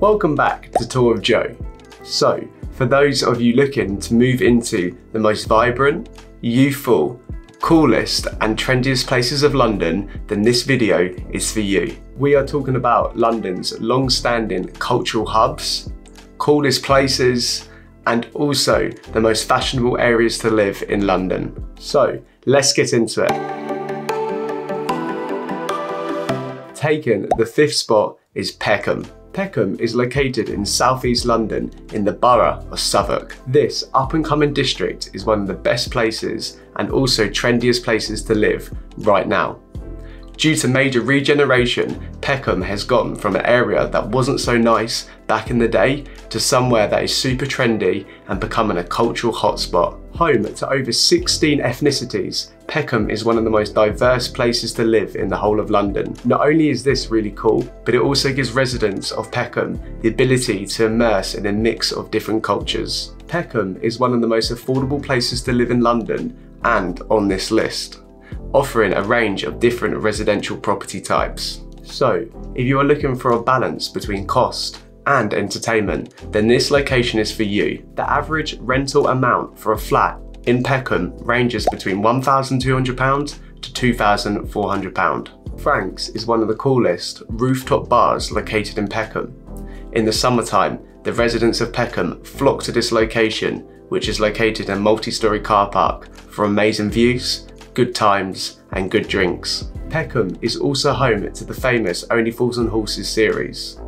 Welcome back to Tour of Joe. So, for those of you looking to move into the most vibrant, youthful, coolest and trendiest places of London, then this video is for you. We are talking about London's long-standing cultural hubs, coolest places, and also the most fashionable areas to live in London. So let's get into it. Taken the fifth spot is Peckham. Peckham is located in southeast London in the borough of Southwark. This up and coming district is one of the best places and also trendiest places to live right now. Due to major regeneration, Peckham has gone from an area that wasn't so nice back in the day to somewhere that is super trendy and becoming a cultural hotspot. Home to over 16 ethnicities, Peckham is one of the most diverse places to live in the whole of London. Not only is this really cool, but it also gives residents of Peckham the ability to immerse in a mix of different cultures. Peckham is one of the most affordable places to live in London and on this list offering a range of different residential property types. So, if you are looking for a balance between cost and entertainment, then this location is for you. The average rental amount for a flat in Peckham ranges between £1,200 to £2,400. Frank's is one of the coolest rooftop bars located in Peckham. In the summertime, the residents of Peckham flock to this location, which is located in a multi-storey car park for amazing views good times, and good drinks. Peckham is also home to the famous Only Fools and Horses series.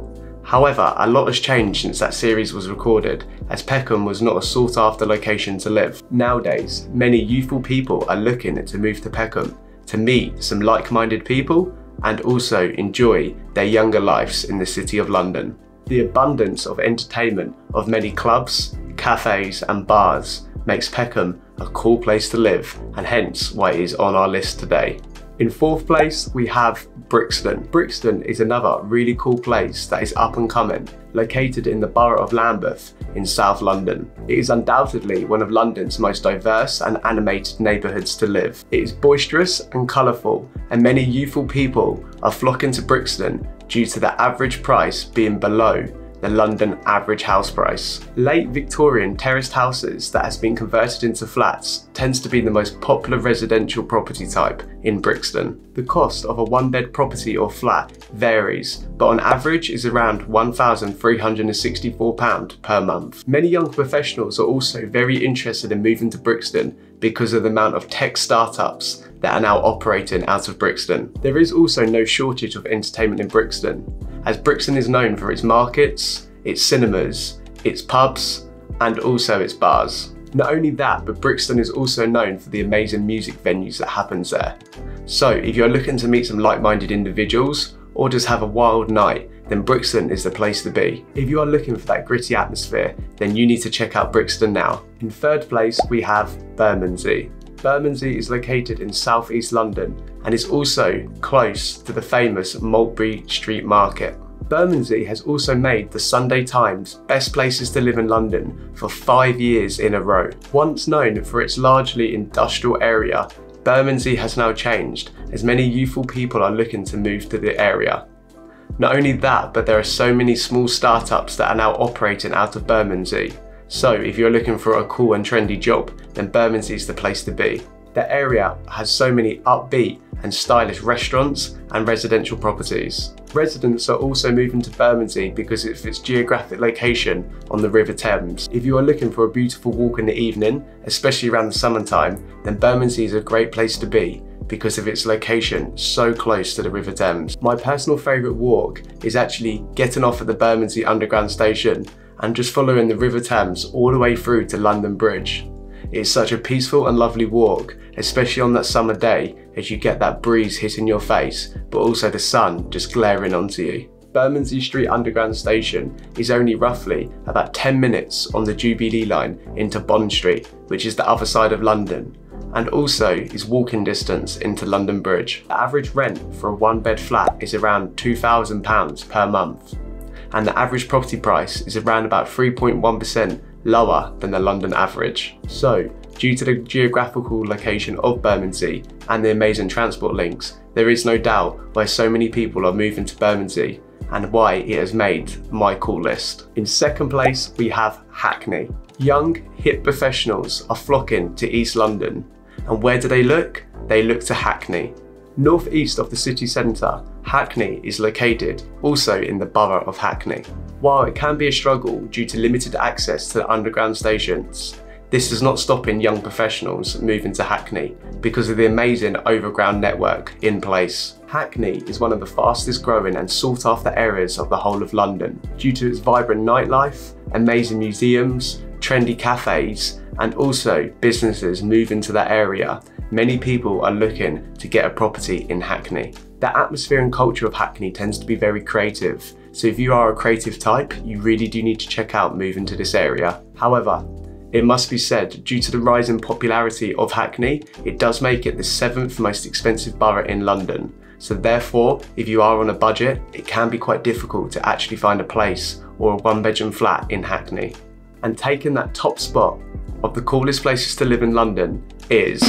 However, a lot has changed since that series was recorded, as Peckham was not a sought after location to live. Nowadays, many youthful people are looking to move to Peckham to meet some like minded people and also enjoy their younger lives in the City of London. The abundance of entertainment of many clubs, cafes, and bars makes Peckham a cool place to live and hence why it is on our list today. In fourth place, we have Brixton. Brixton is another really cool place that is up and coming, located in the borough of Lambeth in South London. It is undoubtedly one of London's most diverse and animated neighbourhoods to live. It is boisterous and colourful, and many youthful people are flocking to Brixton due to the average price being below the London average house price. Late Victorian terraced houses that has been converted into flats tends to be the most popular residential property type in Brixton. The cost of a one bed property or flat varies, but on average is around £1,364 per month. Many young professionals are also very interested in moving to Brixton because of the amount of tech startups that are now operating out of Brixton. There is also no shortage of entertainment in Brixton, as Brixton is known for its markets, its cinemas, its pubs, and also its bars. Not only that, but Brixton is also known for the amazing music venues that happens there. So if you're looking to meet some like-minded individuals, or just have a wild night, then Brixton is the place to be. If you are looking for that gritty atmosphere, then you need to check out Brixton now. In third place, we have Bermondsey. Bermondsey is located in southeast London and is also close to the famous Maltby Street Market. Bermondsey has also made the Sunday Times Best Places to Live in London for five years in a row. Once known for its largely industrial area, Bermondsey has now changed as many youthful people are looking to move to the area. Not only that, but there are so many small startups that are now operating out of Bermondsey so if you're looking for a cool and trendy job, then Bermondsey is the place to be. The area has so many upbeat and stylish restaurants and residential properties. Residents are also moving to Bermondsey because of its geographic location on the River Thames. If you are looking for a beautiful walk in the evening, especially around the summertime, then Bermondsey is a great place to be because of its location so close to the River Thames. My personal favourite walk is actually getting off at the Bermondsey Underground Station and just following the River Thames all the way through to London Bridge. It's such a peaceful and lovely walk, especially on that summer day as you get that breeze hitting your face, but also the sun just glaring onto you. Bermondsey Street Underground Station is only roughly about 10 minutes on the Jubilee line into Bond Street, which is the other side of London, and also is walking distance into London Bridge. The average rent for a one bed flat is around £2,000 per month, and the average property price is around about 3.1% lower than the London average. So, due to the geographical location of Bermondsey and the amazing transport links, there is no doubt why so many people are moving to Bermondsey and why it has made my call list. In second place, we have Hackney. Young, hip professionals are flocking to East London. And where do they look? They look to Hackney. Northeast of the city centre, Hackney is located also in the borough of Hackney. While it can be a struggle due to limited access to the underground stations, this is not stopping young professionals moving to Hackney because of the amazing overground network in place. Hackney is one of the fastest growing and sought after areas of the whole of London due to its vibrant nightlife, amazing museums, trendy cafes, and also businesses moving to that area. Many people are looking to get a property in Hackney. The atmosphere and culture of Hackney tends to be very creative, so if you are a creative type, you really do need to check out moving to this area. However, it must be said, due to the rise in popularity of Hackney, it does make it the seventh most expensive borough in London. So therefore, if you are on a budget, it can be quite difficult to actually find a place or a one bedroom flat in Hackney. And taking that top spot of the coolest places to live in London is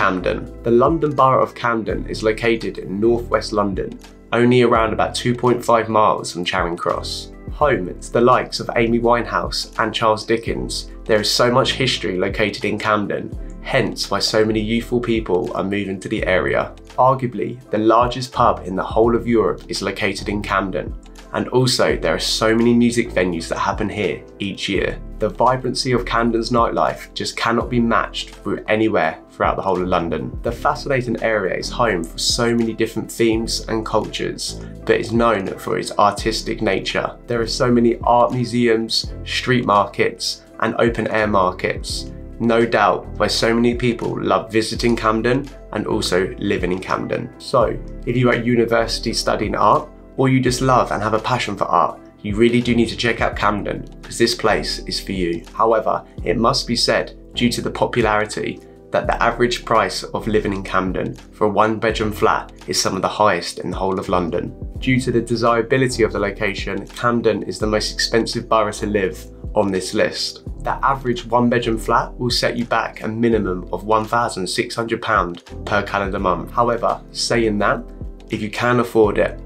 Camden. The London Borough of Camden is located in northwest London, only around about 2.5 miles from Charing Cross. Home to the likes of Amy Winehouse and Charles Dickens, there is so much history located in Camden, hence why so many youthful people are moving to the area. Arguably, the largest pub in the whole of Europe is located in Camden, and also there are so many music venues that happen here each year. The vibrancy of Camden's nightlife just cannot be matched through anywhere throughout the whole of London. The fascinating area is home for so many different themes and cultures, but is known for its artistic nature. There are so many art museums, street markets, and open air markets. No doubt why so many people love visiting Camden and also living in Camden. So, if you're at university studying art, or you just love and have a passion for art, you really do need to check out Camden because this place is for you. However, it must be said, due to the popularity, that the average price of living in Camden for a one bedroom flat is some of the highest in the whole of London. Due to the desirability of the location, Camden is the most expensive borough to live on this list. The average one bedroom flat will set you back a minimum of £1,600 per calendar month. However, saying that, if you can afford it,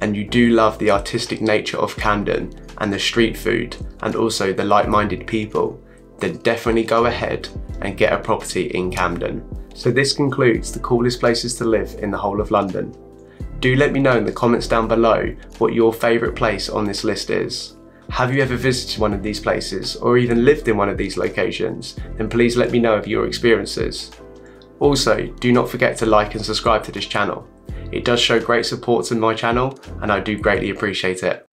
and you do love the artistic nature of Camden and the street food and also the like-minded people, then definitely go ahead and get a property in Camden. So this concludes the coolest places to live in the whole of London. Do let me know in the comments down below what your favourite place on this list is. Have you ever visited one of these places or even lived in one of these locations? Then please let me know of your experiences. Also, do not forget to like and subscribe to this channel. It does show great support to my channel and I do greatly appreciate it.